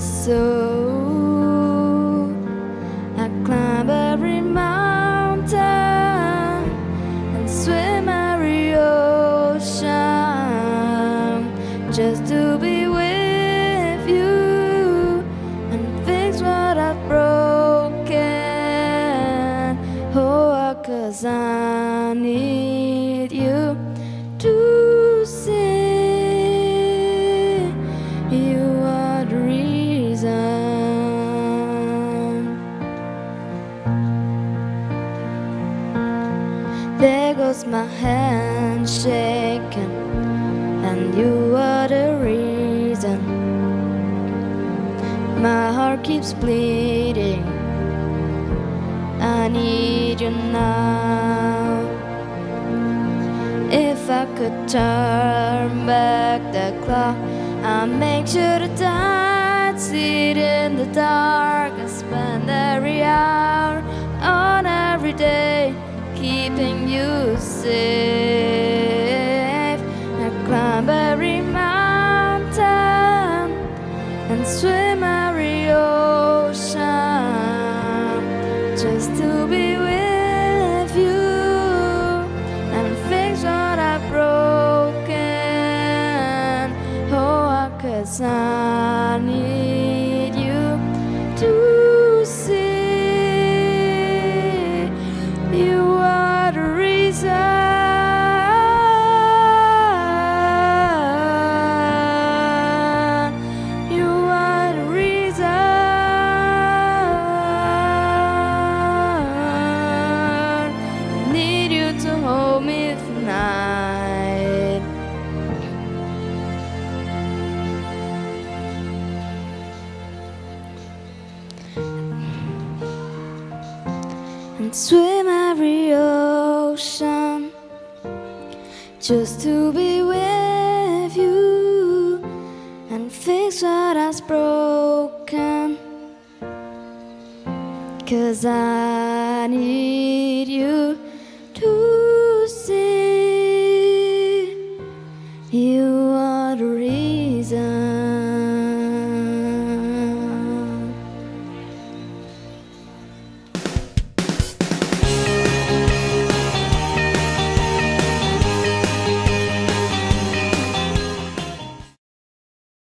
so I climb every mountain and swim every ocean just to be with you and fix what I've broken. Oh, I need There goes my hand shaking, and you are the reason. My heart keeps bleeding. I need you now. If I could turn back the clock, I'd make sure to tide sit in the dark and spend every keeping you safe. I climb every mountain and swim every ocean just to be with you and fix what I've broken. Oh, cause I need you to see and swim every ocean just to be with you and fix what has broken. Cause I need you